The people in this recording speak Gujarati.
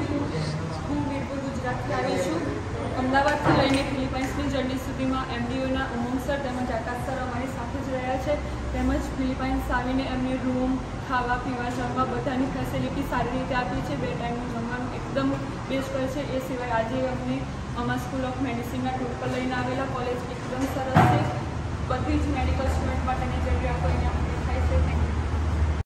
હું હું વીરપુર ગુજરાતથી આવી છું. અમદાવાદથી લઈને ફિલિપાઇન્સની જર્ની સુધીમાં એમડીઓના ઉમંગ સર તેમજ આકાશ સર અમારી સાથે જ રહ્યા છે. તેમજ ફિલિપાઇન્સ આવીને એમને રૂમ ખાવા, પીવા, જમવા બધાની ફેસિલિટી સારી રીતે આપી છે. બે ટાઈમનું જમવાનું એકદમ બેસ્ટ હોય છે. એ સિવાય આજે અમને અમારા સ્કૂલ ઓફ મેડિસિનના ટૂર પર લઈને આવેલા કોલેજ